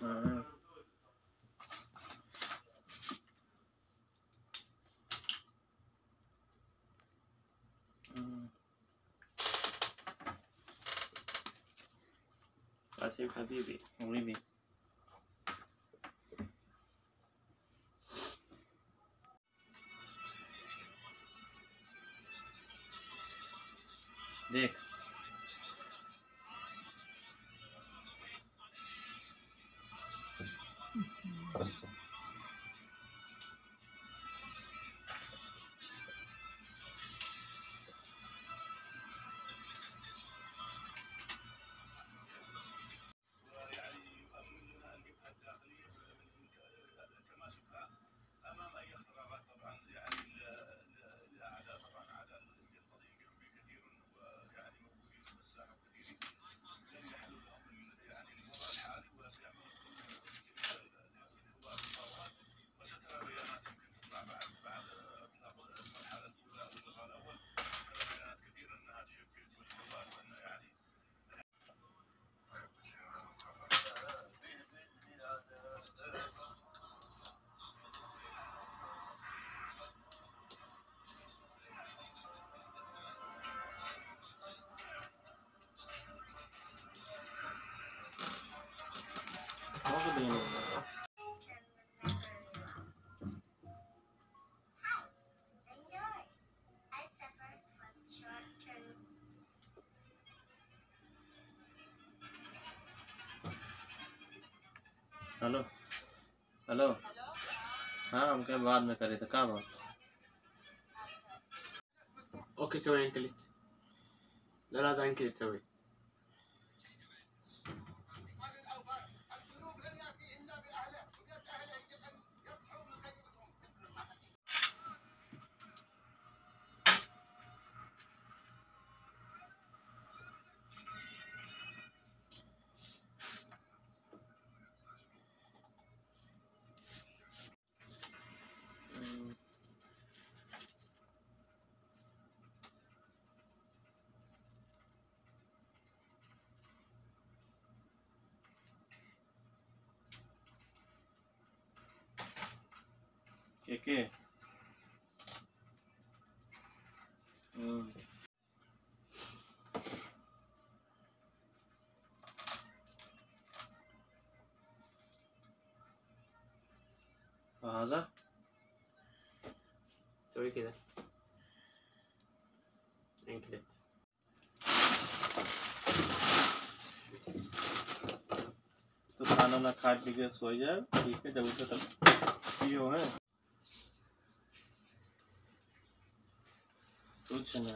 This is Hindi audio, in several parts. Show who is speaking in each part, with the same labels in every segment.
Speaker 1: 嗯。嗯，嗯，
Speaker 2: 还是可以的。
Speaker 1: Хорошо. What would they name hello hello हाँ हम क्या बाद में करे थे तो काम
Speaker 2: ओके सो अंकलित दादा अंकलित सो Sorry keder. Enklet.
Speaker 1: तो खाना ना खा पी के सो जाए ठीक है जब उसे तब ये है कुछ ना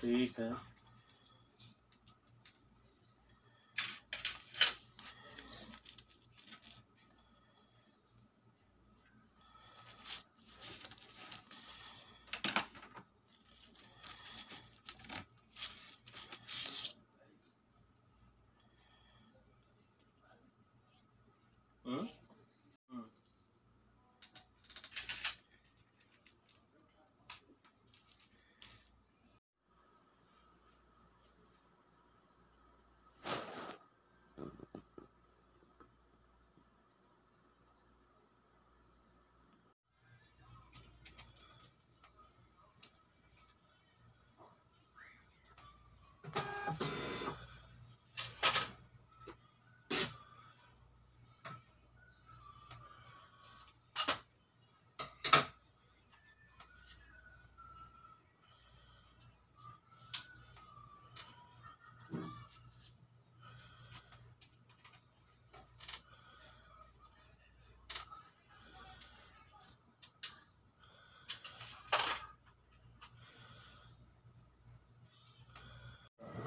Speaker 1: ठीक है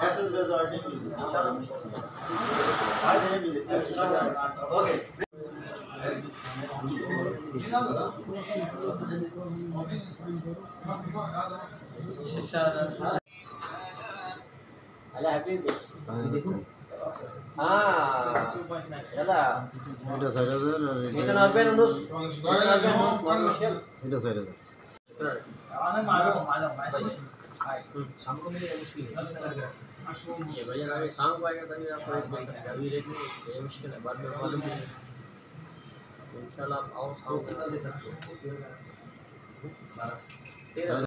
Speaker 3: Answers was also easy. Hadi emin.
Speaker 4: Okay. అలా హ్యాపీ ఎలా এটা সাইড আছে এটা নামবে না দোস এটা নামবে না মিশেল এটা সাইড আছে
Speaker 5: আনে মারো মারো মারো
Speaker 4: সামনে মিলে মুশকিল ये भैया अभी शाम को आएगा तभी आपको रेट मिल सकता है। अभी रेट नहीं ये मुश्किल है बाद में मालूम नहीं है। इंशाल्लाह आप आओ शाम कितना दे सकते हो? तेरह।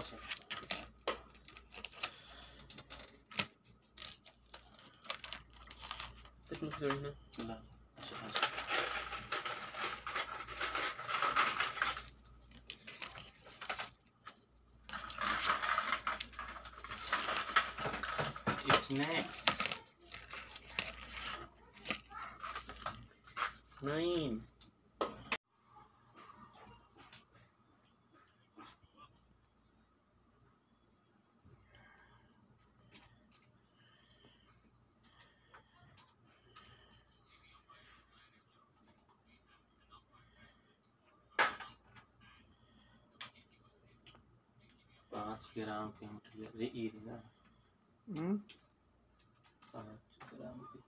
Speaker 1: আছে
Speaker 2: Teknik
Speaker 1: Snacks.
Speaker 2: Nine.
Speaker 1: ग्राम के मटेरियल ये ई ना
Speaker 6: हम्म
Speaker 1: पाँच ग्राम की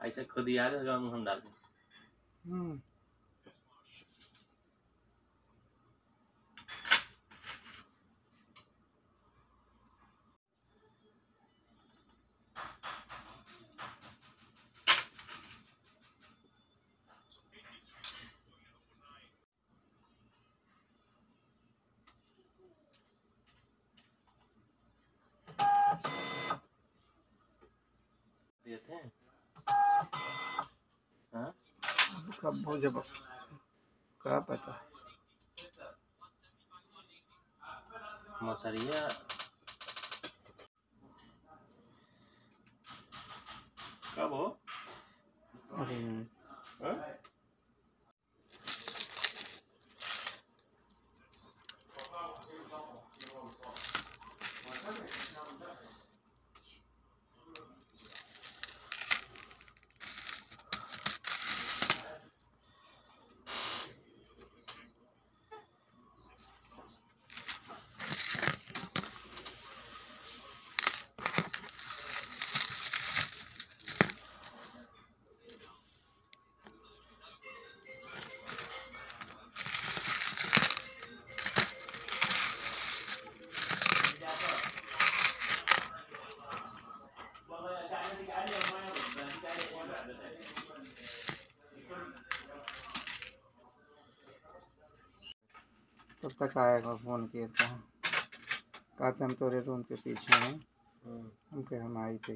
Speaker 1: ऐसे खुद ही आ जाएगा मुँह हम डाल
Speaker 6: कब हो जब क्या पता
Speaker 1: मसरिया
Speaker 6: तक आएगा फ़ोन किया कहाँ? कहते हम तोरे रूम के पीछे हैं।
Speaker 1: उनके
Speaker 6: हम कहे हम आई थे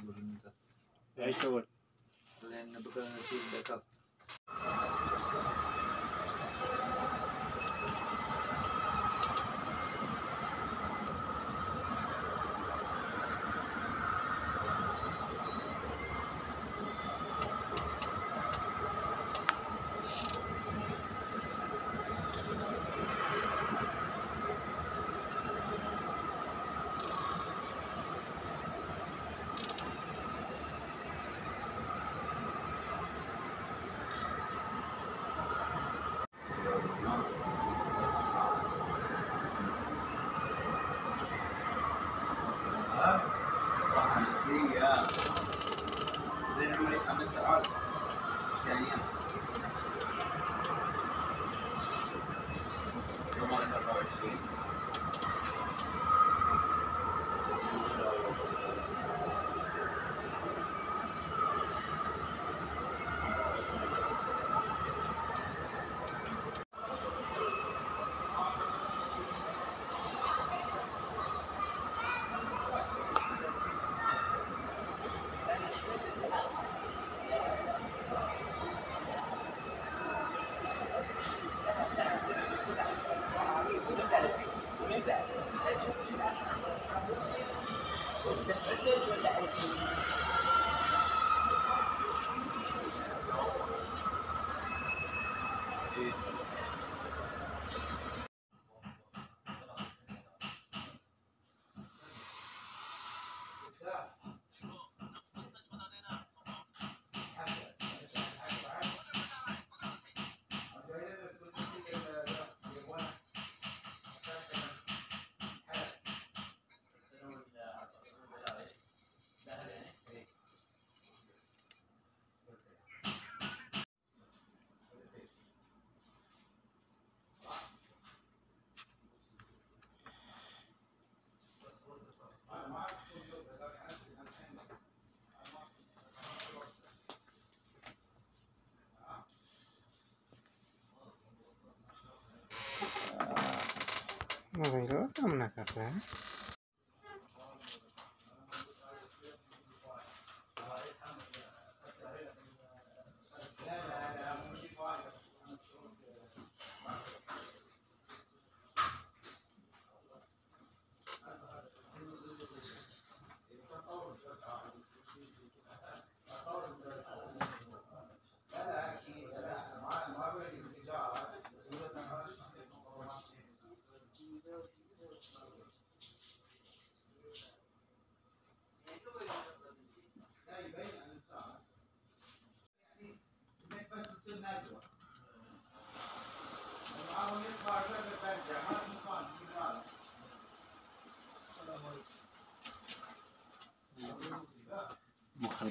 Speaker 7: बघून येतात
Speaker 1: काय शेवट
Speaker 7: सगळ्यांना बघा बॅकअप
Speaker 6: మొబైల్లో కమ్మ కథ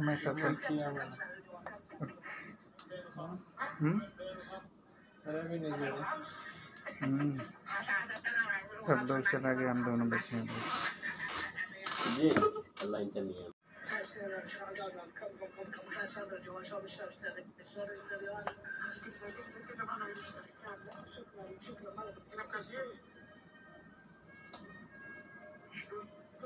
Speaker 6: है मैं सब
Speaker 8: किया
Speaker 6: हम्म हम्म सब लोग चला गया हम दोनों बचे हैं बस।
Speaker 2: जी अल्लाह इंतमिया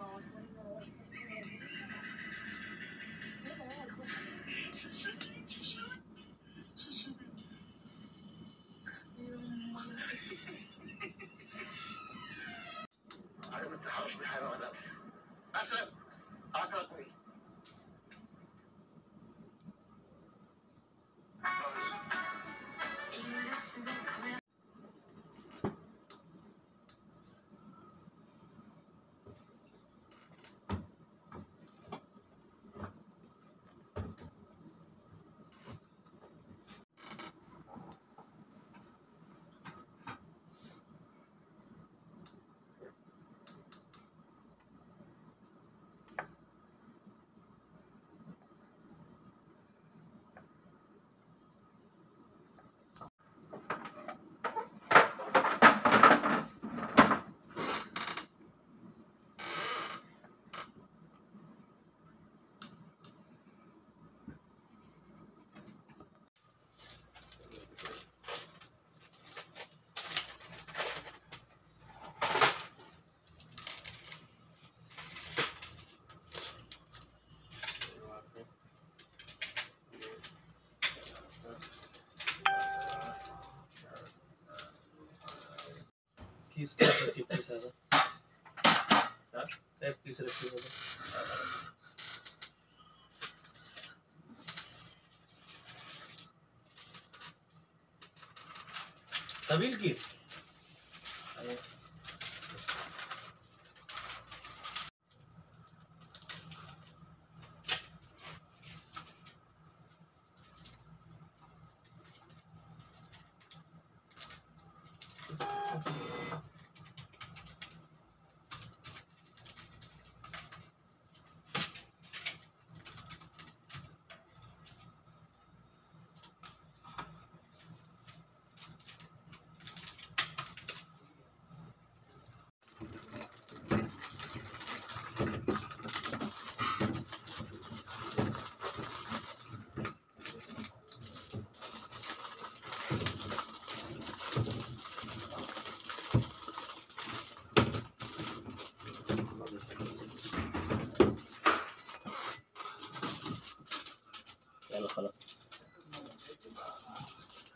Speaker 2: బాగుంటుంది.
Speaker 1: किस का रखी तीस आजा हाँ? कैप किस रखते होगा तबील की?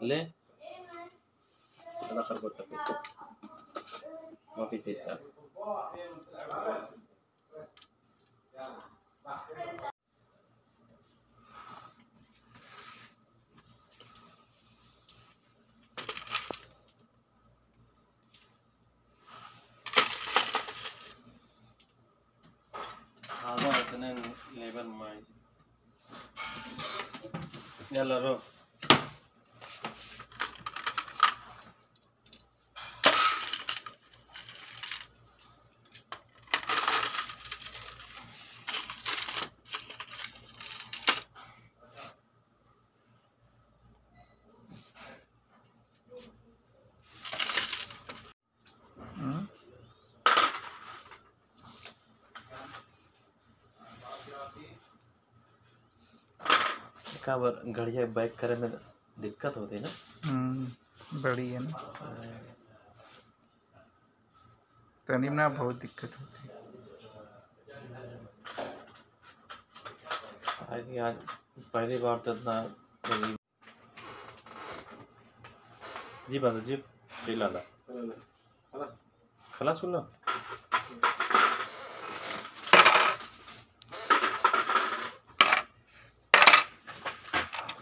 Speaker 1: le
Speaker 2: terakhir buat mau sisa
Speaker 1: Hello, I'm going to go to Ya neighbor. इसका घड़िया बैक करे में दिक्कत होती ना?
Speaker 6: हम्म, बड़ी है ना। तो तनिम ना बहुत दिक्कत होती।
Speaker 1: है आज पहली बार तो इतना जी बांधो जी श्री लाला हाँ।
Speaker 2: खलास
Speaker 1: खलास बोलना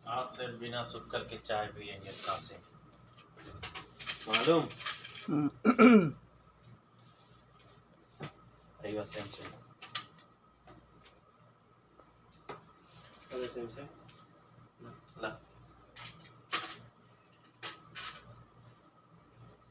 Speaker 1: आज से बिना सुक्कर के चाय पिएँगे कासिम मालूम अरे बस सेम सेम अरे सेम सेम ला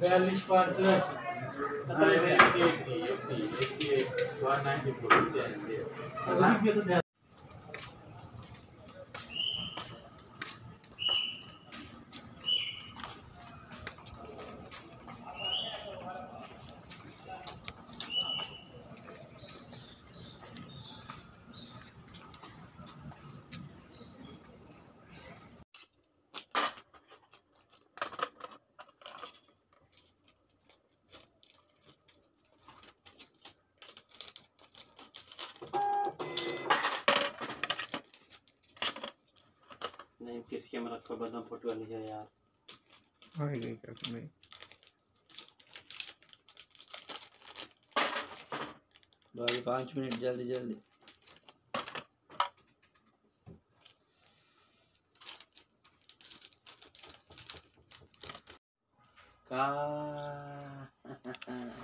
Speaker 5: बयालीस पार चौरासी वन नाइन्टी फोर
Speaker 1: नहीं किस कैमरा का बदम फ़ोटो वाली है यार।
Speaker 6: आएगा ही क्या नहीं।
Speaker 7: बाकी पाँच मिनट जल्दी जल्दी।
Speaker 1: का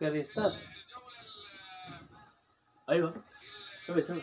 Speaker 1: कर रिश्ता
Speaker 2: अरे वाह तो ऐसा